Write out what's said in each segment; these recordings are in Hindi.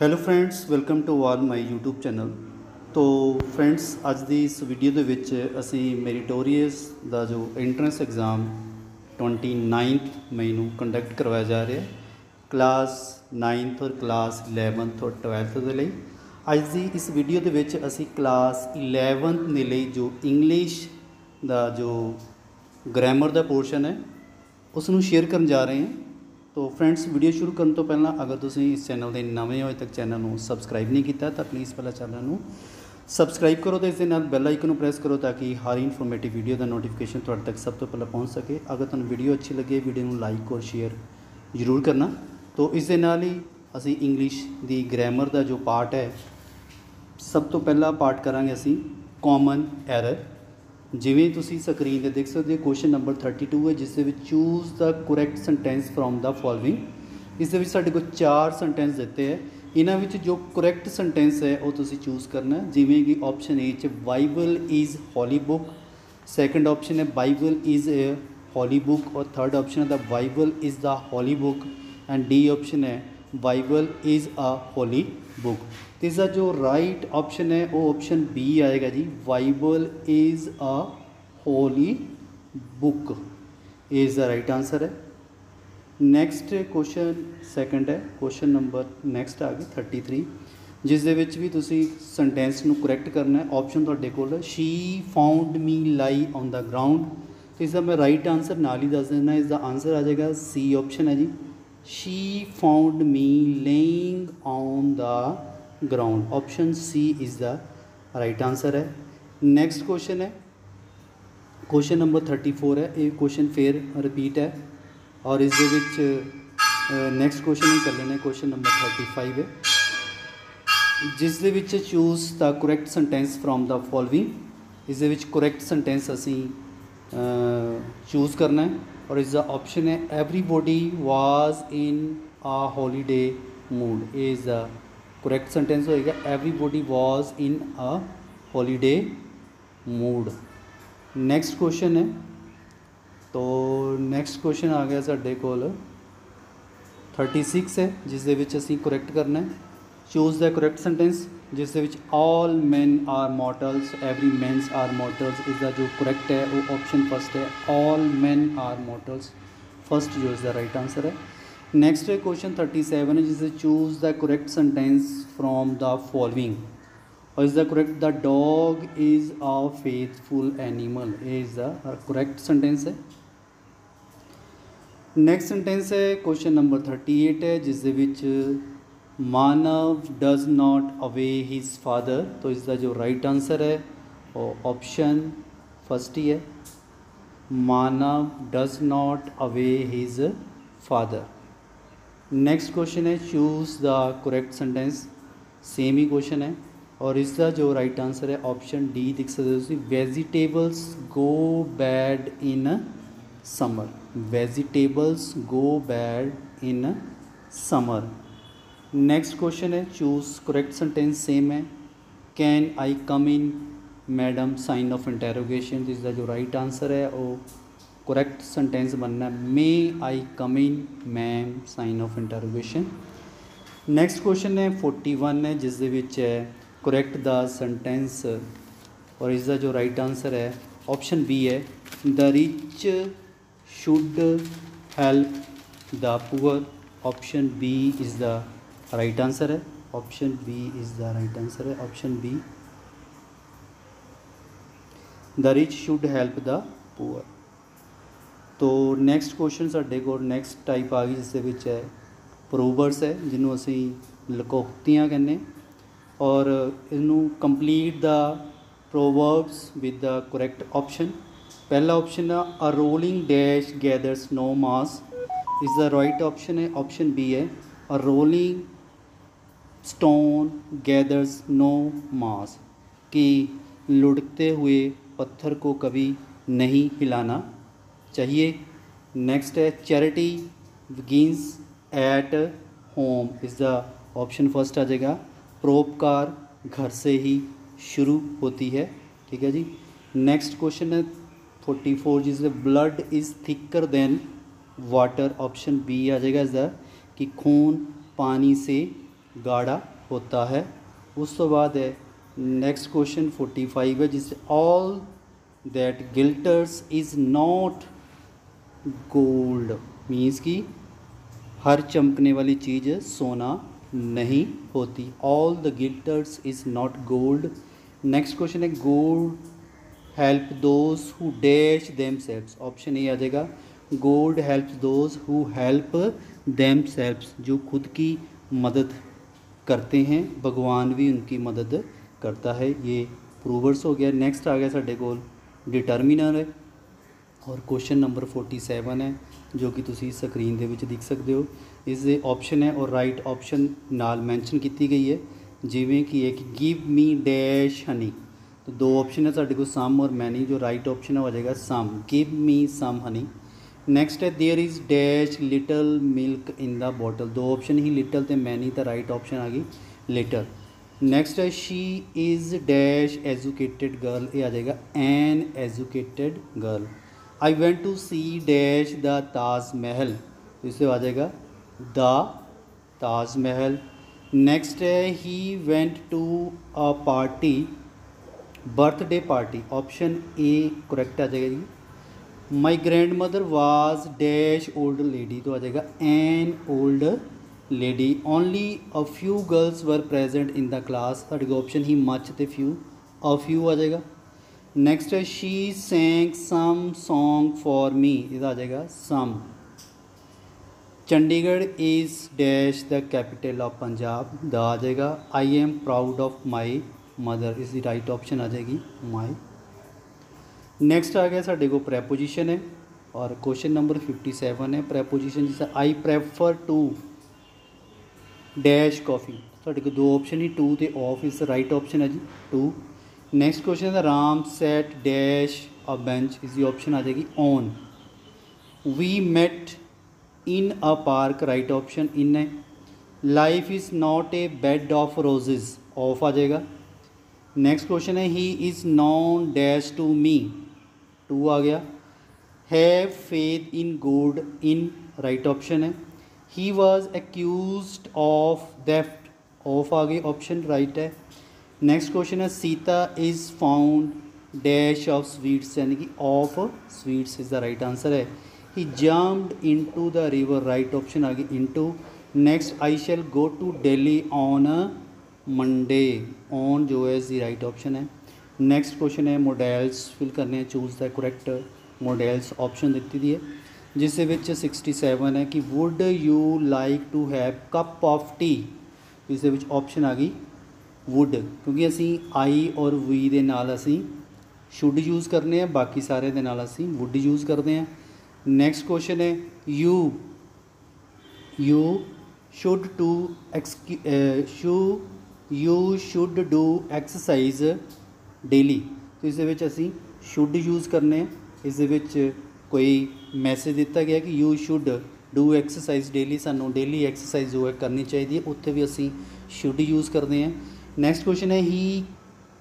Hello friends welcome to all my YouTube channel ਤੋ ਫਰੈਂਡਸ ਅੱਜ ਦੀ ਇਸ ਵੀਡੀਓ ਦੇ ਵਿੱਚ ਅਸੀਂ ਮੈਰੀਟੋਰੀਅਸ ਦਾ ਜੋ ਐਂਟਰੈਂਸ ਐਗਜ਼ਾਮ 29th ਮਈ ਨੂੰ ਕੰਡਕਟ ਕਰਵਾਇਆ ਜਾ ਰਿਹਾ ਹੈ ਕਲਾਸ 9th ਔਰ ਕਲਾਸ 11th ਔਰ 12th ਦੇ ਲਈ ਅੱਜ ਦੀ ਇਸ ਵੀਡੀਓ ਦੇ ਵਿੱਚ ਅਸੀਂ ਕਲਾਸ 11th ਦੇ ਲਈ ਜੋ ਇੰਗਲਿਸ਼ ਦਾ ਜੋ ਗ੍ਰਾਮਰ ਦਾ ਪੋਰਸ਼ਨ ਹੈ ਉਸ ਨੂੰ ਸ਼ੇਅਰ ਕਰਨ ਜਾ ਰਹੇ ਹਾਂ ਤੋ ਫਰੈਂਡਸ ਵੀਡੀਓ ਸ਼ੁਰੂ ਕਰਨ ਤੋਂ ਪਹਿਲਾਂ ਅਗਰ ਤੁਸੀਂ ਇਸ ਚੈਨਲ ਦੇ ਨਵੇਂ ਹੋ ਅਜੇ ਤੱਕ ਚੈਨਲ ਨੂੰ ਸਬਸਕ੍ਰਾਈਬ ਨਹੀਂ ਕੀਤਾ, ਤਾਂ ਪਲੀਜ਼ ਪਹਿਲਾਂ ਚੈਨਲ ਨੂੰ ਸਬਸਕ੍ਰਾਈਬ ਕਰੋ ਤੇ ਇਸ ਦੇ ਨਾਲ ਬੈਲ ਆਈਕਨ ਨੂੰ ਪ੍ਰੈਸ ਕਰੋ ਤਾਂ ਕਿ ਹਰ ਇਨਫੋਰਮੇਟਿਵ ਵੀਡੀਓ ਦਾ ਨੋਟੀਫਿਕੇਸ਼ਨ ਤੁਹਾਡੇ ਤੱਕ ਸਭ ਤੋਂ ਪਹਿਲਾਂ ਪਹੁੰਚ ਸਕੇ। ਅਗਰ ਤੁਹਾਨੂੰ ਵੀਡੀਓ ਅੱਛੀ ਲੱਗੇ ਵੀਡੀਓ ਨੂੰ ਲਾਈਕ ਔਰ ਸ਼ੇਅਰ ਜ਼ਰੂਰ ਕਰਨਾ। ਤੋ ਇਸ ਦੇ ਨਾਲ ਹੀ ਅਸੀਂ ਇੰਗਲਿਸ਼ ਦੀ ਗ੍ਰਾਮਰ ਦਾ ਜੋ ਪਾਰਟ ਹੈ, ਸਭ ਤੋਂ ਪਹਿਲਾ ਪਾਰਟ ਕਰਾਂਗੇ ਅਸੀਂ ਕਾਮਨ ਐਰਰ ਜਿਵੇਂ ਤੁਸੀਂ ਸਕਰੀਨ ਤੇ ਦੇਖ ਸਕਦੇ ਹੋ ਕੁਐਸਚਨ ਨੰਬਰ 32 ਹੈ, ਜਿਸ ਦੇ ਵਿੱਚ choose the correct sentence from the following ਇਸ ਦੇ ਵਿੱਚ ਸਾਡੇ ਕੋਲ ਚਾਰ ਸੈਂਟੈਂਸ ਦਿੱਤੇ ਹੈ। ਇਹਨਾਂ ਵਿੱਚ ਜੋ ਕਰੈਕਟ ਸੈਂਟੈਂਸ ਹੈ, ਉਹ ਤੁਸੀਂ ਚੂਜ਼ ਕਰਨਾ ਜਿਵੇਂ ਕਿ ਆਪਸ਼ਨ ਏ ਚ Bible is holy book second option ਹੈ Bible is a holy book ਔਰ ਥਰਡ ਆਪਸ਼ਨ ਹੈ the Bible is the holy book and D option ਹੈ Bible is a holy book ਤੇ ਇਸ ਦਾ ਜੋ ਰਾਈਟ ਆਪਸ਼ਨ ਹੈ, ਉਹ ਆਪਸ਼ਨ ਬੀ ਆਏਗਾ ਜੀ। Bible is a holy book is the right answer ਹੈ। ਨੈਕਸਟ ਕੁਐਸਚਨ ਸੈਕੰਡ ਹੈ। ਕੁਐਸਚਨ ਨੰਬਰ ਨੈਕਸਟ ਆ ਗਿਆ 33 ਜਿਸ ਦੇ ਵਿੱਚ ਵੀ ਤੁਸੀਂ ਸੈਂਟੈਂਸ ਨੂੰ ਕਰੈਕਟ ਕਰਨਾ ਹੈ ਆਪਸ਼ਨ ਤੁਹਾਡੇ ਕੋਲ ਹੈ। ਸ਼ੀ ਫਾਊਂਡ ਮੀ ਲਾਈ ਔਨ ਦਾ ਗਰਾਊਂਡ ਇਸ ਦਾ ਮੈਂ ਰਾਈਟ ਆਨਸਰ ਨਾਲ ਹੀ ਦੱਸ ਦਿੰਦਾ ਇਸ ਦਾ ਆਨਸਰ ਆ ਜਾਏਗਾ ਸੀ ਆਪਸ਼ਨ ਹੈ ਜੀ। She found me laying on the ground. Option c is the right answer ਹੈ next question ਹੈ question number 34 ਹੈ ਇਹ question ਫੇਰ ਰਿਪੀਟ ਹੈ ਔਰ ਇਸ ਦੇ ਵਿੱਚ ਨੈਕਸਟ ਕੁਐਸਚਨ ਹੀ ਕਰ ਲੈਣੇ ਕੁਐਸਚਨ ਨੰਬਰ 35 ਹੈ ਜਿਸ ਦੇ ਵਿੱਚ choose the correct sentence from the following ਇਸ ਦੇ ਵਿੱਚ ਕਰੈਕਟ ਸੈਂਟੈਂਸ ਅਸੀਂ ਚੂਜ਼ ਕਰਨਾ ਹੈ और इसका ऑप्शन है everybody was in a holiday mood is the correct sentence होएगा everybody was in a holiday mood next question ਹੈ ਤੋ ਨੈਕਸਟ ਕੁਐਸਚਨ ਆ ਗਿਆ ਸਾਡੇ ਕੋਲ 36 ਹੈ ਜਿਸ ਦੇ ਵਿੱਚ ਅਸੀਂ ਕਰੈਕਟ ਕਰਨਾ ਹੈ ਚੂਜ਼ ਦਾ ਕਰੈਕਟ ਸੈਂਟੈਂਸ ਜਿਸ ਦੇ ਵਿੱਚ all men are mortals every mans are mortals ਇਸ ਦਾ ਜੋ ਕਰੈਕਟ ਹੈ ਉਹ ਆਪਸ਼ਨ ਫਸਟ ਹੈ all men are mortals first ਜੋ ਇਸ ਦਾ ਰਾਈਟ ਆਨਸਰ ਹੈ ਨੈਕਸਟ ਹੈ ਕੁਐਸਚਨ 37 ਹੈ ਜਿਸ ਦੇ choose the correct sentence from the following or is the correct the dog is a faithful animal is the correct sentence है ਨੈਕਸਟ ਸੈਂਟੈਂਸ ਹੈ ਕੁਐਸਚਨ ਨੰਬਰ 38 ਹੈ ਜਿਸ ਦੇ Manav does not obey his father तो इसका जो राइट आंसर है, वो ऑप्शन फ़र्स्ट ही है. Manav does not obey his father next question है choose the correct sentence same he question है. और इसका जो राइट आंसर है ऑप्शन डी दिख सकते हो vegetables go bad in summer vegetables go bad in summer bad in summer next question ਹੈ ਚੂਜ਼ ਕਰੈਕਟ ਸੈਂਟੈਂਸ ਸੇਮ ਹੈ can I come in madam sign of interrogation ਇਸ ਦਾ ਜੋ ਰਾਈਟ ਆਨਸਰ ਹੈ ਉਹ ਕਰੈਕਟ ਸੈਂਟੈਂਸ ਬਣਨਾ may I come in ma'am sign of interrogation next question ਹੈ 41 ਹੈ ਜਿਸ ਦੇ ਵਿੱਚ ਹੈ correct the sentence और इसका जो राइट आंसर है ऑप्शन बी है the rich should help the poor option B is the right answer है option B is the right answer है option B the rich should help the poor तो ਨੈਕਸਟ ਕੁਐਸਚਨ ਸਾਡੇ ਕੋਲ ਨੈਕਸਟ ਟਾਈਪ ਆ ਗਈ ਜਿਸ ਦੇ ਵਿੱਚ ਹੈ ਪ੍ਰੋਵਰਬਸ ਹੈ ਜਿਹਨੂੰ ਅਸੀਂ ਲਕੋਕਤੀਆਂ ਕਹਿੰਦੇ ਔਰ ਇਹਨੂੰ complete the proverbs with the correct option ਪਹਿਲਾ ਆਪਸ਼ਨ ਹੈ a rolling dash gathers no moss ਇਸ ਦਾ ਰਾਈਟ ਆਪਸ਼ਨ ਹੈ ਆਪਸ਼ਨ ਬੀ ਹੈ a rolling stone gathers no moss कि लुढ़कते हुए पत्थर को कभी नहीं हिलाना चाहिए। नेक्स्ट है charity begins at home is the option first आ जाएगा। प्रोपकार घर से ही शुरू होती है, ठीक है जी। नेक्स्ट क्वेश्चन है फोर्टी फोर जिसमें blood is thicker than water option B आ जाएगा इज़ द कि खून पानी से गाढ़ा होता है। उस तो बाद है नेक्स्ट क्वेश्चन 45 है, जिससे all that glitters is not gold means कि हर चमकने वाली चीज़ सोना नहीं होती। All the glitters is not gold next question है gold help those who dash themselves option A आ जाएगा gold help those who help themselves जो खुद की मदद करते हैं भगवान भी उनकी मदद करता है ये प्रूवर्स हो गया नेक्स्ट आ गया साढ़े ਕੋਲ ਡਿਟਰਮੀਨਰ ਹੈ ਔਰ ਕੁਐਸਚਨ ਨੰਬਰ 47 ਹੈ ਜੋ ਕਿ ਤੁਸੀਂ ਸਕਰੀਨ ਦੇ ਵਿੱਚ ਦੇਖ ਸਕਦੇ ਹੋ ਇਸ ਦੇ ਆਪਸ਼ਨ ਹੈ ਔਰ ਰਾਈਟ ਆਪਸ਼ਨ ਨਾਲ ਮੈਂਸ਼ਨ ਕੀਤੀ ਗਈ ਹੈ ਜਿਵੇਂ ਕਿ ਇੱਕ ਗਿਵ ਮੀ ਡੈਸ਼ ਹਨੀ तो दो ऑप्शन है साढ़े को सम और मैनी जो राइट ऑप्शन है हो जाएगा some give me some Honey next है there is dash little milk in the bottle दो ऑप्शन ही लिटल तो मैनी तो राइट ऑप्शन आ गई लिटल नेक्स्ट है she is dash educated girl ये आ जाएगा an educated girl I went to see dash the Taj Mahal इससे आ जाएगा द ताज महल नेक्स्ट है he went to a party birthday party option A correct आ जाएगा my grandmother was dash old lady तो आ जाएगा an old lady only a few girls were present in the class साढ़े ऑप्शन ही मच तो फ्यू अ फ्यू आ जाएगा. नेक्स्ट है she sang some song for me इधर आ जाएगा some Chandigarh is dash the capital of Punjab the आ जाएगा I am proud of my mother is the right option आ जाएगी माई नेक्स्ट आ गया साढ़े को प्रैपोजिशन है, और क्वेश्चन नंबर 57 है। प्रैपोजिशन जैसे I prefer to dash coffee साढ़े को दो ऑप्शन ही टू तो ऑफ़ इस राइट ऑप्शन है जी टू नेक्स्ट क्वेश्चन है, Ram sat dash a bench is option आ जाएगी on we met in a park right option in है। Life is not a bed of roses of आ जाएगा। नेक्स्ट क्वेश्चन है he is known dash to me to आ गया। Have faith in good in right option है। He was accused of theft of आ गई ऑप्शन राइट है। नेक्स्ट क्वेश्चन है Sita is found dash of sweets यानी कि of sweets is the right answer है he. Jumped into the river right option आ गई into next I shall go to Delhi on Monday on जो है दी राइट ऑप्शन है। ਨੈਕਸਟ ਕੁਐਸਚਨ ਹੈ ਮੋਡਲਸ ਫਿਲ ਕਰਨੇ ਹੈ choose the correct modals option ਦਿੱਤੀ ਦੀ ਹੈ, ਜਿਸ ਦੇ ਵਿੱਚ 67 ਹੈ ਕਿ would you like to have cup of tea ਇਸ ਦੇ ਵਿੱਚ ਆਪਸ਼ਨ ਆ ਗਈ ਵੁੱਡ ਕਿਉਂਕਿ ਅਸੀਂ ਆਈ ਔਰ ਵੀ ਦੇ ਨਾਲ ਅਸੀਂ ਸ਼ੁੱਡ ਯੂਜ਼ ਕਰਨੇ ਆ ਬਾਕੀ ਸਾਰੇ ਦੇ ਨਾਲ ਅਸੀਂ ਵੁੱਡ ਯੂਜ਼ ਕਰਦੇ ਆ ਨੈਕਸਟ ਕੁਐਸਚਨ ਹੈ you you should to X shoe you should do exercise daily तो ਇਸ ਦੇ ਵਿੱਚ ਅਸੀਂ ਸ਼ੁੱਡ ਯੂਜ਼ ਕਰਨੇ ਆ ਇਸ ਦੇ ਵਿੱਚ ਕੋਈ ਮੈਸੇਜ ਦਿੱਤਾ ਗਿਆ ਕਿ you should do exercise daily ਸਾਨੂੰ ਡੇਲੀ ਐਕਸਰਸਾਈਜ਼ ਜੋ ਹੈ ਕਰਨੀ ਚਾਹੀਦੀ ਹੈ ਉੱਥੇ ਵੀ ਅਸੀਂ ਸ਼ੁੱਡ ਯੂਜ਼ ਕਰਦੇ ਹਾਂ ਨੈਕਸਟ ਕੁਐਸਚਨ ਹੈ he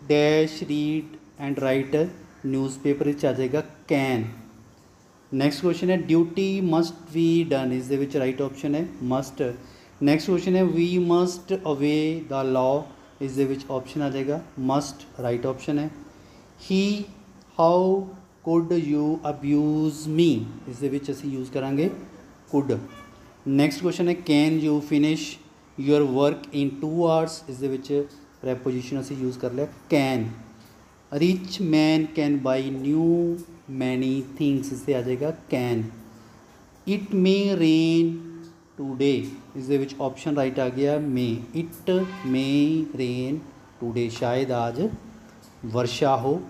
dash read and write newspaper ਵਿੱਚ ਆ ਜਾਏਗਾ ਕੈਨ ਨੈਕਸਟ ਕੁਐਸਚਨ ਹੈ ਡਿਊਟੀ ਮਸਟ ਬੀ ਡਨ ਇਸ ਦੇ ਵਿੱਚ ਰਾਈਟ ਆਪਸ਼ਨ ਹੈ ਮਸਟ ਨੈਕਸਟ ਕੁਐਸਚਨ ਹੈ we must obey the law ਇਸ ਦੇ ਵਿੱਚ ਆਪਸ਼ਨ ਆ ਜਾਏਗਾ ਮਸਟ ਰਾਈਟ ਆਪਸ਼ਨ ਹੈ he how could you abuse me ਇਸ ਦੇ ਵਿੱਚ ਅਸੀਂ ਯੂਜ਼ ਕਰਾਂਗੇ ਕੁੱਡ ਨੈਕਸਟ ਕੁਐਸਚਨ ਹੈ can you finish your work in 2 hours ਇਸ ਦੇ ਵਿੱਚ ਪ੍ਰੈਪੋਜੀਸ਼ਨ ਅਸੀਂ ਯੂਜ਼ ਕਰ ਲਿਆ can rich man can buy new many things ਇਸ ਤੇ ਆ ਜਾਏਗਾ can it may rain today ਇਸ ਦੇ ਵਿੱਚ ਆਪਸ਼ਨ ਰਾਈਟ ਆ ਗਿਆ may it may rain today ਸ਼ਾਇਦ ਅੱਜ ਵਰਸ਼ਾ ਹੋ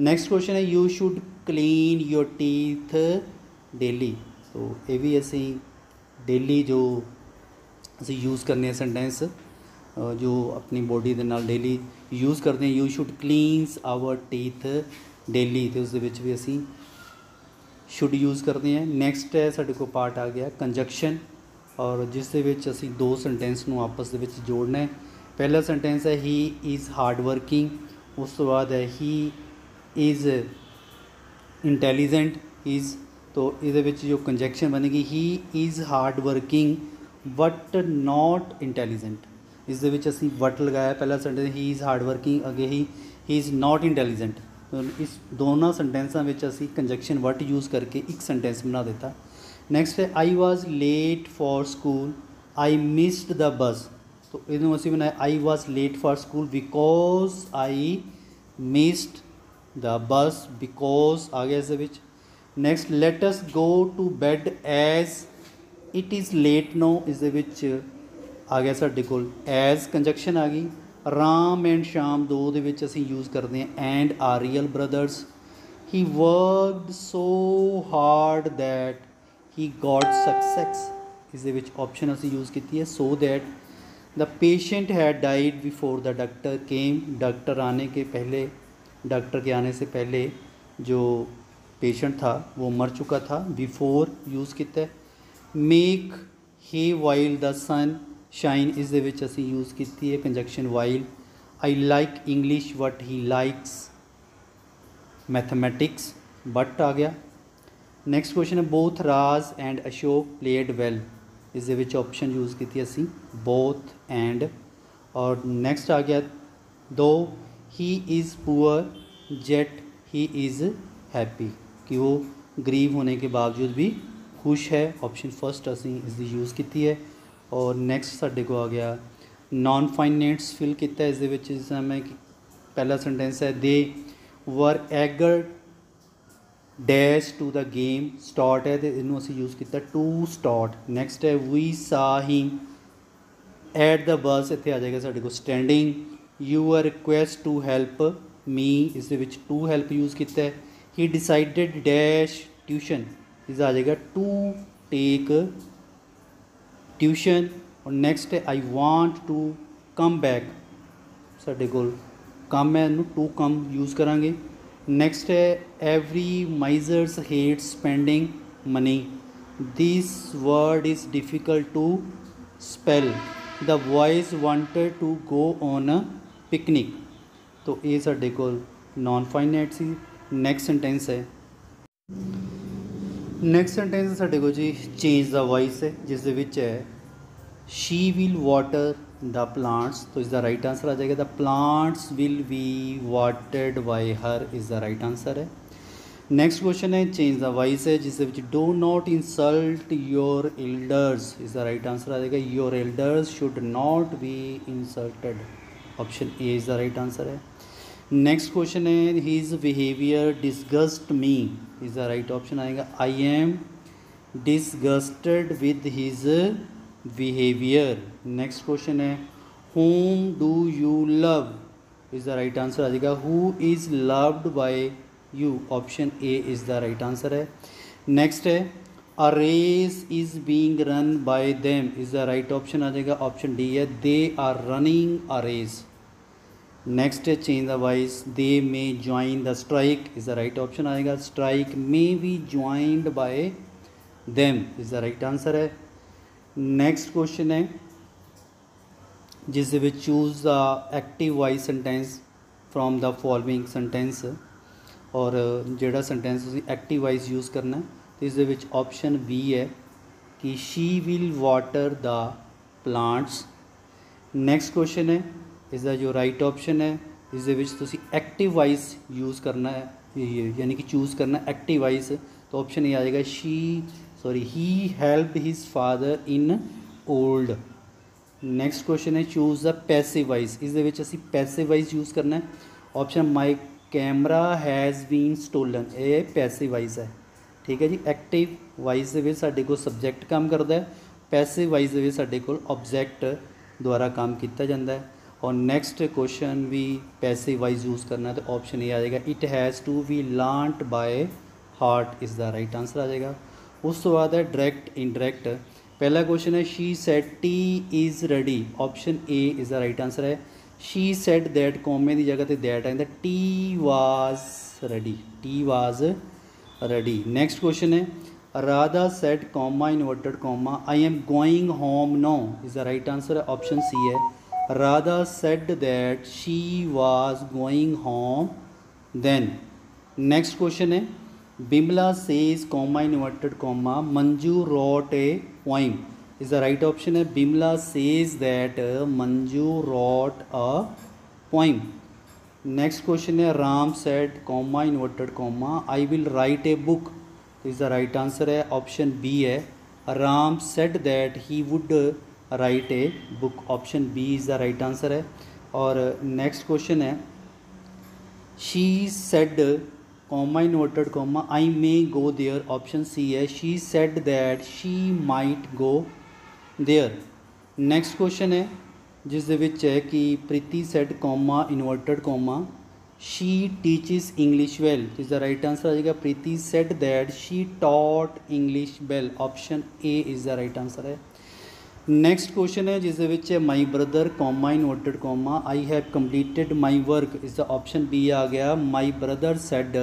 ਨੈਕਸਟ ਕੁਐਸਚਨ ਹੈ you should clean your teeth daily ਤੋ ਇਹ ਵੀ ਅਸੀਂ ਡੇਲੀ ਜੋ ਅਸੀਂ ਯੂਜ਼ ਕਰਨੇ ਆ ਸੈਂਟੈਂਸ ਜੋ ਆਪਣੀ ਬੋਡੀ ਦੇ ਨਾਲ ਡੇਲੀ ਯੂਜ਼ ਕਰਦੇ ਹਾਂ you should cleans our teeth daily ਤੇ ਉਸ ਦੇ ਵਿੱਚ ਵੀ ਅਸੀਂ ਸ਼ੁੱਡ ਯੂਜ਼ ਕਰਦੇ ਹਾਂ ਨੈਕਸਟ ਹੈ ਸਾਡੇ ਕੋਲ ਪਾਰਟ ਆ ਗਿਆ ਕੰਜਕਸ਼ਨ ਔਰ ਜਿਸ ਦੇ ਵਿੱਚ ਅਸੀਂ ਦੋ ਸੈਂਟੈਂਸ ਨੂੰ ਆਪਸ ਦੇ ਵਿੱਚ ਜੋੜਨਾ ਹੈ। ਪਹਿਲਾ ਸੈਂਟੈਂਸ ਹੈ ਹੀ ਇਜ਼ ਹਾਰਡ ਵਰਕਿੰਗ ਉਸ ਤੋਂ ਬਾਅਦ ਹੈ ਹੀ ਇਜ਼ ਇੰਟੈਲੀਜੈਂਟ ਇਜ਼ ਤੋ ਇਹਦੇ ਵਿੱਚ ਜੋ ਕੰਜੈਕਸ਼ਨ ਬਣੇਗੀ he is hard working but not intelligent ਇਸ ਦੇ ਵਿੱਚ ਅਸੀਂ ਵਟ ਲਗਾਇਆ, ਪਹਿਲਾ sentence he is hard working ਅਗੇ ਹੀ ਹੀ ਇਜ਼ ਨਾਟ ਇੰਟੈਲੀਜੈਂਟ ਇਸ ਦੋਨਾਂ ਸੈਂਟੈਂਸਾਂ ਵਿੱਚ ਅਸੀਂ ਕੰਜੈਕਸ਼ਨ ਵਟ ਯੂਜ਼ ਕਰਕੇ ਇੱਕ ਸੈਂਟੈਂਸ ਬਣਾ ਦਿੱਤਾ। नेक्स्ट है I was late for school I missed the bus तो इन उसी बनाया I was late for school because I missed the bus because आगे ऐसे which next let's go to bed as it is late now इस आ गया साढ़े को एज कंजक्शन आ गई। राम एंड शाम दो असं यूज़ करते हैं। एंड ਹਾਂ real brothers he worked so hard that he Gat success ਇਸ ਦੇ ਵਿੱਚ ਆਪਸ਼ਨ ਅਸੀਂ ਯੂਜ਼ ਕੀਤੀ ਹੈ so that the patient had died before the doctor came doctor आने के पहले डॉक्टर के आने से पहले जो पेशेंट था वो मर चुका था बिफोर यूज़ किया make he while the sun shine इस असी यूज़ की है conjunction while I like English what he likes mathematics but आ गया नेक्स्ट क्वेश्चन है both Raj and Ashok played well ਇਸ ਦੇ ਵਿੱਚ ਆਪਸ਼ਨ ਯੂਜ਼ ਕੀਤੀ ਅਸੀਂ ਬੋਥ ਐਂਡ ਔਰ ਨੈਕਸਟ ਆ ਗਿਆ though he is poor yet he is happy कि वो गरीब होने के बावजूद भी खुश है ऑप्शन फर्स्ट ਅਸੀਂ ਇਸ ਦੀ ਯੂਜ਼ ਕੀਤੀ ਹੈ ਔਰ ਨੈਕਸਟ ਸਾਡੇ ਕੋ ਆ ਗਿਆ ਨਾਨ ਫਾਈਨੈਂਸ ਫਿਲ ਕੀਤਾ ਇਸ ਦੇ ਵਿੱਚ ਜਿਸ ਮੈਂ ਪਹਿਲਾ ਸੈਂਟੈਂਸ ਹੈ ਦੇ ਵਰ ਐਗਰ dash to the game start ਹੈ ਤੇ ਇਹਨੂੰ ਅਸੀਂ ਯੂਜ਼ ਕੀਤਾ ਟੂ ਸਟਾਰਟ ਨੈਕਸਟ ਹੈ ਵੀ ਸਾ ਹਿਮ ਐਟ ਦਾ ਬਸ ਇੱਥੇ ਆ ਜਾਏਗਾ ਸਾਡੇ ਕੋਲ standing you are request to help me ਇਸ ਦੇ ਵਿੱਚ ਟੂ ਹੈਲਪ ਯੂਜ਼ ਕੀਤਾ ਹੈ। ਹੀ ਡਿਸਾਈਡਡ ਡੈਸ਼ ਟਿਊਸ਼ਨ ਇਸ ਆ ਜਾਏਗਾ ਟੂ ਟੇਕ ਟਿਊਸ਼ਨ ਔਰ ਨੈਕਸਟ ਹੈ I want to come back ਸਾਡੇ ਕੋਲ ਕਮ ਹੈ, ਇਹਨੂੰ ਟੂ ਕਮ ਯੂਜ਼ ਕਰਾਂਗੇ। नेक्स्ट है every misers hate spending money this word is difficult to spell the boys wanted to go on a picnic तो ये साढ़े को नॉन फाइनाइट सी नैक्सट सेंटेंस है नैक्सट सेंटेंस साढ़े को जी चेंज द वॉइस है जिस है she will water the plants तो इज़ द राइट आंसर आ जाएगा। The plants will be watered by her is the right answer है। नेक्स्ट क्वेश्चन है चेंज द वाइस है, जिससे do not insult your elders is the right answer आ जाएगा। Your elders should not be insulted option A is the right answer है। नेक्स्ट क्वेश्चन है his behaviour disgust me is the right option आएगा। I am disgusted with his behaviour next question है whom do you love is the right answer आ जाएगा who is loved by you option A is the right answer है. नेक्स्ट है a race is being run by them is the right option आ जाएगा ऑप्शन डी है they are running a race next है change the voice they may join the strike is the right option आएगा strike may be joined by them is the right answer है. ਨੈਕਸਟ ਕੁਐਸਚਨ ਹੈ ਜਿਸ ਦੇ ਵਿੱਚ choose the active voice sentence from the following sentence ਔਰ ਜਿਹੜਾ ਸੈਂਟੈਂਸ ਤੁਸੀਂ ਐਕਟਿਵ ਵਾਇਸ ਯੂਜ਼ ਕਰਨਾ ਤੇ ਇਸ ਦੇ ਵਿੱਚ ਆਪਸ਼ਨ ਬੀ ਹੈ ਕਿ she will water the plants next question ਹੈ ਇਸ ਦਾ ਜੋ ਰਾਈਟ ਆਪਸ਼ਨ ਹੈ ਇਸ ਦੇ ਵਿੱਚ ਤੁਸੀਂ ਐਕਟਿਵ ਵਾਇਸ ਯੂਜ਼ ਕਰਨਾ ਹੈ ਯਾਨੀ ਕਿ ਚੂਜ਼ ਕਰਨਾ ਐਕਟਿਵ ਵਾਇਸ ਤਾਂ ਆਪਸ਼ਨ ਇਹ ਆ ਜਾਏਗਾ Shri sorry he help his father in old next question है चूज़ द पैसे वाइज इस असी पैसे वाइज यूज़ करना है। Option my camera has been stolen A passive voice. ठीक है जी? एक्टिव वाइज साढ़े को सबजैक्ट काम करता है। पैसे वाइज साढ़े कोबजैक्ट द्वारा काम किया जाता है। और नैक्सट क्वेश्चन भी पैसे वाइज यूज़ करना तो ऑप्शन ये आ जाएगा it has to be learnt by heart is the right answer आ जाएगा। ਉਸ ਤੋਂ ਬਾਅਦ ਹੈ ਡਾਇਰੈਕਟ ਇਨਡਾਇਰੈਕਟ ਪਹਿਲਾ ਕੁਐਸਚਨ ਹੈ she said tea is ready option A is the right answer ਹੈ ਸ਼ੀ ਸੈਡ ਦੈਟ ਕੋਮੇ ਦੀ ਜਗ੍ਹਾ ਤੇ ਦੈਟ ਆਂਦਾ tea was ready tea was ready next question ਹੈ Radha said comma inverted comma I am going home no is the right answer option C ਹੈ Radha said that she was going home then next question है Bimla says comma in inverted comma Manju wrote a poem is the right option है Bimla says that Manju wrote a poem next question है Ram said comma in inverted comma I will write a book is the right answer है ऑप्शन बी है Ram said that he would write a book option B is the right answer है और नेक्स्ट क्वेश्चन है she said comma inverted comma i may go there option c है she said that she might go there next question ਹੈ ਜਿਸ ਦੇ ਵਿੱਚ ਹੈ ਕਿ Preeti said comma inverted comma she teaches english well ਜਿਸ ਦਾ right answer ਆ ਜਾਏਗਾ Preeti said that she taught english well option a is the right answer ਹੈ ਨੈਕਸਟ ਕੁਐਸਚਨ ਹੈ ਜਿਸ ਦੇ ਵਿੱਚ ਹੈ my brother comma inverted comma I have completed my work ਇਸ ਦਾ ਆਪਸ਼ਨ ਬੀ ਆ ਗਿਆ my brother said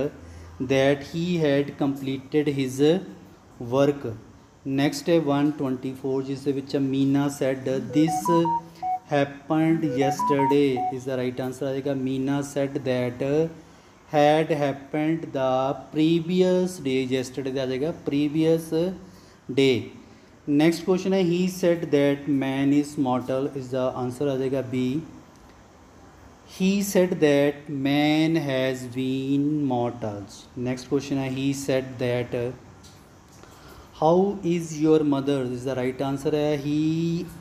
that he had completed his work next ਹੈ 124 ਜਿਸ ਦੇ ਵਿੱਚ Meena said this happened yesterday is the right answer ਆਏਗਾ Meena said that had happened the previous day yesterday ਦਾ ਆ ਜਾਏਗਾ previous day next question ਹੈ he said that man is mortal is the answer ਆ ਜਾਏਗਾ b he said that man has been mortals next question ਹੈ he said that how is your mother this is the right answer hai he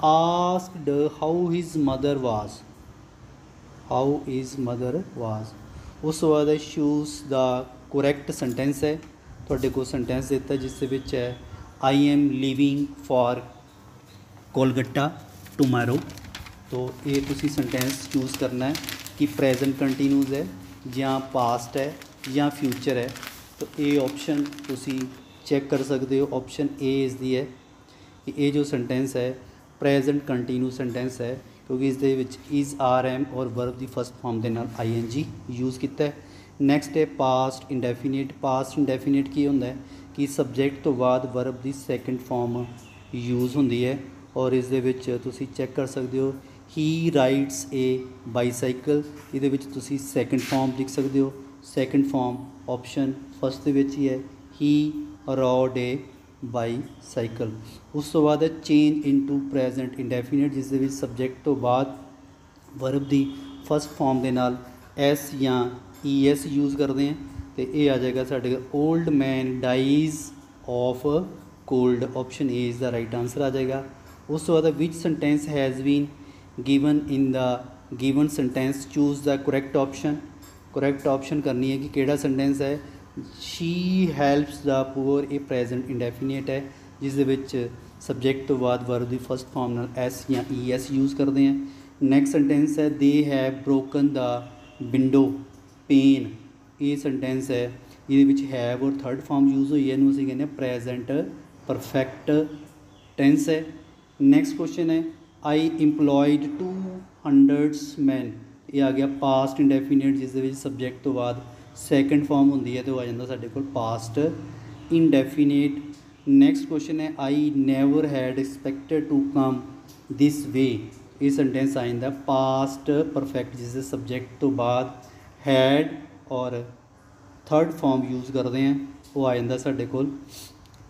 asked how his mother was how his mother was ਉਸ ਤੋਂ ਬਾਅਦ ਚੂਜ਼ ਦਾ ਕਰੈਕਟ ਸੈਂਟੈਂਸ ਹੈ ਤੁਹਾਡੇ ਕੋਲ ਸੈਂਟੈਂਸ ਦਿੱਤਾ ਜਿਸ ਦੇ ਵਿੱਚ ਹੈ I am living for Kolkata tomorrow तो एक उसी सेंटेंस चूज़ करना है कि प्रेजेंट कंटिन्यूस है या पास्ट है या फ्यूचर है तो ए ऑप्शन ਤੁਸੀਂ ਚੈੱਕ ਕਰ ਸਕਦੇ ਹੋ ਆਪਸ਼ਨ A ਇਸ ਦੀ ਹੈ ਕਿ ਇਹ ਜੋ ਸੈਂਟੈਂਸ ਹੈ ਪ੍ਰੈਜ਼ੈਂਟ ਕੰਟੀਨਿਊਸ ਸੈਂਟੈਂਸ ਹੈ ਕਿਉਂਕਿ ਇਸ ਦੇ ਵਿੱਚ ਇਜ਼ ਆਰ ਐਮ ਔਰ ਵਰਬ ਦੀ ਫਸਟ ਫਾਰਮ ਦੇ ਨਾਲ ਆਈਐਨਜੀ ਯੂਜ਼ ਕੀਤਾ ਹੈ ਨੈਕਸਟ ਹੈ ਪਾਸਟ ਇੰਡੈਫੀਨਿਟ ਪਾਸਟ ਇੰਡੈਫੀਨਿਟ ਕੀ ਹੁੰਦਾ ਹੈ ਕਿ ਸਬਜੈਕਟ ਤੋਂ ਬਾਅਦ ਵਰਬ ਦੀ ਸੈਕੰਡ ਫਾਰਮ ਯੂਜ਼ ਹੁੰਦੀ ਹੈ ਔਰ ਇਸ ਦੇ ਵਿੱਚ ਤੁਸੀਂ ਚੈੱਕ ਕਰ ਸਕਦੇ ਹੋ ਹੀ ਰਾਈਡਸ ਏ ਬਾਈਸਾਈਕਲ ਇਹਦੇ ਵਿੱਚ ਤੁਸੀਂ ਸੈਕੰਡ ਫਾਰਮ ਲਿਖ ਸਕਦੇ ਹੋ ਸੈਕੰਡ ਫਾਰਮ ਆਪਸ਼ਨ ਫਸਟ ਦੇ ਵਿੱਚ ਹੀ ਹੈ ਹੀ ਰੋਡ ਏ ਬਾਈਸਾਈਕਲ ਉਸ ਤੋਂ ਬਾਅਦ ਹੈ ਚੇਂਜ ਇਨਟੂ ਪ੍ਰੈਜ਼ੈਂਟ ਇੰਡੈਫੀਨਿਟ ਜਿਸ ਦੇ ਵਿੱਚ ਸਬਜੈਕਟ ਤੋਂ ਬਾਅਦ ਵਰਬ ਦੀ ਫਸਟ ਫਾਰਮ ਦੇ ਨਾਲ ਐਸ ਜਾਂ ਈ ਐਸ ਯੂਜ਼ ਕਰਦੇ ਹਾਂ। ਤੇ ਇਹ ਆ ਜਾਏਗਾ ਸਾਡੇ old man dies of cold option A is the right answer ਆ ਜਾਏਗਾ ਉਸ ਤੋਂ ਬਾਅਦ ਵਿਚ sentence has been given in the given sentence choose the correct option correct option ਕਰਨੀ ਹੈ ਕਿ ਕਿਹੜਾ ਸੈਂਟੈਂਸ ਹੈ ਸ਼ੀ ਹੈਲਪਸ ਦਾ ਪੂਰ ਇਹ ਪ੍ਰੈਜ਼ੈਂਟ ਇੰਡੈਫੀਨਿਟ ਹੈ ਜਿਸ ਦੇ ਵਿੱਚ ਸਬਜੈਕਟ ਤੋਂ ਬਾਅਦ ਵਰਬ ਦੀ ਫਰਸਟ ਫਾਰਮ ਨਾਲ ਐਸ ਜਾਂ ਈਐਸ ਯੂਜ਼ ਕਰਦੇ ਹਾਂ ਨੈਕਸਟ ਸੈਂਟੈਂਸ ਹੈ they have broken the window pane ਇਹ ਸੈਂਟੈਂਸ ਹੈ ਇਹਦੇ ਵਿੱਚ ਹੈਵ ਔਰ ਥਰਡ ਫਾਰਮ ਯੂਜ਼ ਹੋਈ ਹੈ ਇਹਨੂੰ ਅਸੀਂ ਕਹਿੰਦੇ ਹਾਂ ਪ੍ਰੈਜ਼ੈਂਟ ਪਰਫੈਕਟ ਟੈਂਸ ਹੈ ਨੈਕਸਟ ਕੁਐਸਚਨ ਹੈ ਆਈ ਇੰਪਲੋਇਡ 200 ਮੈਨ ਇਹ ਆ ਗਿਆ ਪਾਸਟ ਇੰਡੈਫੀਨਿਟ ਜਿਸ ਦੇ ਵਿੱਚ ਸਬਜੈਕਟ ਤੋਂ ਬਾਅਦ ਸੈਕੰਡ ਫਾਰਮ ਹੁੰਦੀ ਹੈ ਤੇ ਉਹ ਆ ਜਾਂਦਾ ਸਾਡੇ ਕੋਲ ਪਾਸਟ ਇੰਡੈਫੀਨਿਟ ਨੈਕਸਟ ਕੁਐਸਚਨ ਹੈ I never had expected to come this way ਇਹ ਸੈਂਟੈਂਸ ਆ ਜਾਂਦਾ ਪਾਸਟ ਪਰਫੈਕਟ ਜਿਸ ਦੇ ਸਬਜੈਕਟ ਤੋਂ ਬਾਅਦ ਹੈਡ ਔਰ ਥਰਡ ਫਾਰਮ ਯੂਜ਼ ਕਰਦੇ ਆ ਉਹ ਆ ਜਾਂਦਾ ਸਾਡੇ ਕੋਲ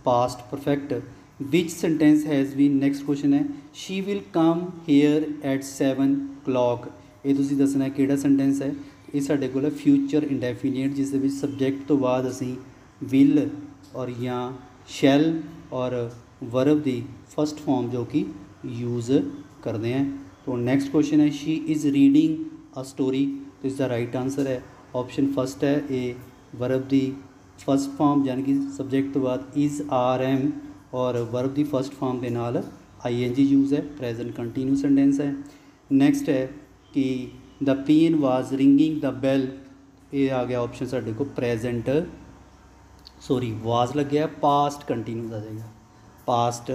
past perfect which sentence has been next question ਹੈ she will come here at 7 o'clock. ਇਹ ਤੁਸੀਂ ਦੱਸਣਾ ਕਿਹੜਾ ਸੈਂਟੈਂਸ ਹੈ? ਇਹ ਸਾਡੇ ਕੋਲ ਹੈ ਫਿਊਚਰ ਇੰਡੈਫੀਨਿਟ ਜਿਸ ਦੇ ਵਿੱਚ ਸਬਜੈਕਟ ਤੋਂ ਬਾਅਦ ਅਸੀਂ ਵਿਲ ਔਰ ਜਾਂ shall ਔਰ ਵਰਬ ਦੀ ਫਸਟ ਫਾਰਮ ਜੋ ਕਿ ਯੂਜ਼ ਕਰਦੇ ਹਾਂ। ਤੋਂ ਨੈਕਸਟ ਕੁਐਸਚਨ ਹੈ she is reading a story ਇਸ ਦਾ ਰਾਈਟ ਆਨਸਰ ਹੈ ऑप्शन फर्स्ट है A verb the first form यानी कि सब्जेक्ट तो बाद इज़ आर एम और वर्ब दी फर्स्ट फॉर्म के नाल आई एन जी यूज़ है प्रेजेंट कंटिन्यू सेंटेंस है नैक्सट है कि the pen was ringing the bell ये आ गया ऑप्शन साढ़े को प्रेजेंट सॉरी वाज लग गया पास्ट कंटिन्यूज आ जाएगा पास्ट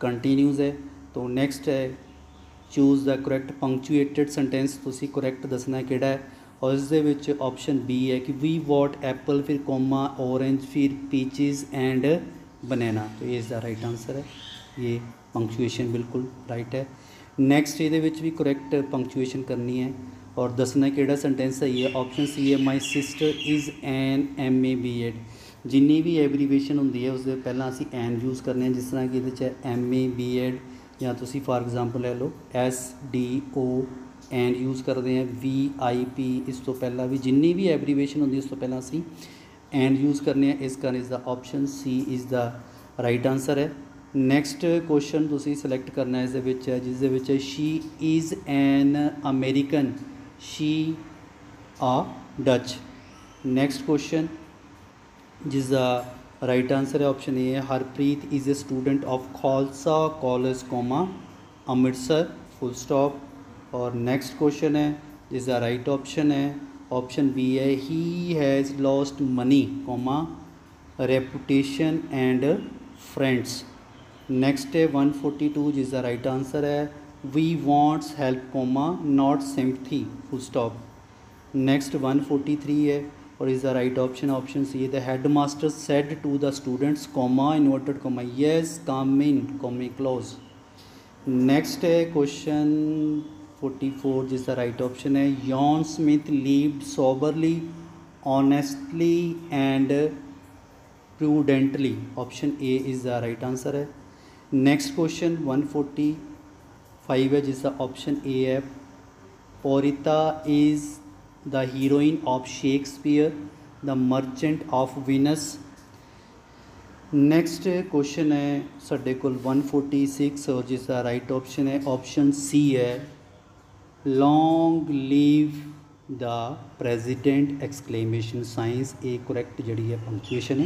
कंटिन्यूज है तो नेक्स्ट है choose the correct punctuated sentence ਤੁਸੀਂ ਕਰੈਕਟ ਦੱਸਣਾ ਕਿਹੜਾ ਹੈ ਔਰ ਇਸ ਦੇ ਵਿੱਚ ਆਪਸ਼ਨ ਬੀ ਹੈ ਕਿ ਵੀ ਵਾਟ ਐਪਲ ਫਿਰ ਕੋਮਾ ਔਰੇਂਜ ਫਿਰ ਪੀਚਸ ਐਂਡ ਬਨਾਨਾ तो ये इसका राइट आंसर है ये पंक्चुएशन बिल्कुल राइट है ਨੈਕਸਟ ਇਹਦੇ ਵਿੱਚ ਵੀ ਕਰੈਕਟ ਪੰਕਚੁਏਸ਼ਨ ਕਰਨੀ ਹੈ ਔਰ ਦੱਸਣਾ ਕਿਹੜਾ ਸੈਂਟੈਂਸ ਸਹੀ ਹੈ ਆਪਸ਼ਨ ਸੀ ਹੈ my sister is an M A B Ed ਜਿੰਨੀ ਵੀ ਐਬਰੀਵੇਸ਼ਨ ਹੁੰਦੀ ਹੈ ਉਸ ਦੇ ਪਹਿਲਾਂ ਅਸੀਂ ਐਨ ਯੂਜ਼ ਕਰਨੇ ਆ ਜਿਸ ਤਰ੍ਹਾਂ ਕਿ ਇਹਦੇ 'ਚ ਐਮ ਏ ਬੀ ਐਡ ਜਾਂ ਤੁਸੀਂ ਫਾਰ ਐਗਜ਼ਾਮਪਲ ਲੈ ਲਓ S D O and use ਕਰਦੇ ਹਾਂ ਵੀ ਆਈ ਪੀ ਇਸ ਤੋਂ ਪਹਿਲਾਂ ਵੀ ਜਿੰਨੀ ਵੀ ਐਬਰੀਵੇਸ਼ਨ ਹੁੰਦੀ ਉਸ ਤੋਂ ਪਹਿਲਾਂ ਅਸੀਂ ਐਂਡ ਯੂਜ਼ ਕਰਨੇ ਆ ਇਸ ਕਾਰਨ ਇਸ ਦਾ option C is the right answer ਹੈ ਨੈਕਸਟ ਕੁਐਸਚਨ ਤੁਸੀਂ ਸਿਲੈਕਟ ਕਰਨਾ ਇਸ ਦੇ ਵਿੱਚ ਹੈ ਜਿਸ ਦੇ ਵਿੱਚ ਹੈ she is an American she ਆ ਡਚ ਨੈਕਸਟ ਕੁਐਸਚਨ ਜਿਸ ਦਾ ਰਾਈਟ ਆਨਸਰ ਹੈ ਆਪਸ਼ਨ ਏ ਹੈ Harpreet is a student of Khalsa college comma Amritsar full stop और नेक्स्ट क्वेश्चन है जिसका राइट ऑप्शन है? ऑप्शन बी है he has lost money comma reputation and friends next है 142 फोर्टी टू जिसका राइट आंसर है. We wants help comma not sympathy full stop next 143 है, और इसका right option option C the headmaster said to the students comma inverted comma yes come in comma close next है क्वेश्चन फोर्टी फोर जिस राइट ऑप्शन है। John Smith live soberly honestly and prudently option A is the right answer है। Next question one forty five है जिसका ऑप्शन ए है। Portia is the heroine of Shakespeare the merchant of Venice next question है, साढ़े को वन फोर्टी सिक्स और जिसका राइट ऑप्शन है ऑप्शन सी है। Long live the president exclamation science ਇਹ ਕਰੈਕਟ ਜਿਹੜੀ ਹੈ ਪੰਕਚੁਏਸ਼ਨ ਹੈ।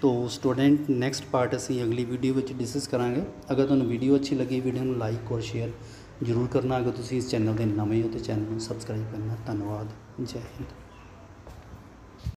ਤੋ ਸਟੂਡੈਂਟ ਨੈਕਸਟ ਪਾਰਟ ਅਸੀਂ ਅਗਲੀ ਵੀਡੀਓ ਵਿੱਚ ਡਿਸਕਸ ਕਰਾਂਗੇ। ਅਗਰ ਤੁਹਾਨੂੰ ਵੀਡੀਓ ਅੱਛੀ ਲੱਗੀ ਵੀਡੀਓ ਨੂੰ ਲਾਈਕ ਔਰ ਸ਼ੇਅਰ ਜ਼ਰੂਰ ਕਰਨਾ। ਅਗਰ ਤੁਸੀਂ ਇਸ ਚੈਨਲ ਦੇ ਨਵੇਂ ਹੋ, ਤੇ ਚੈਨਲ ਨੂੰ ਸਬਸਕ੍ਰਾਈਬ ਕਰਨਾ। ਧੰਨਵਾਦ। ਜੈ ਹਿੰਦ।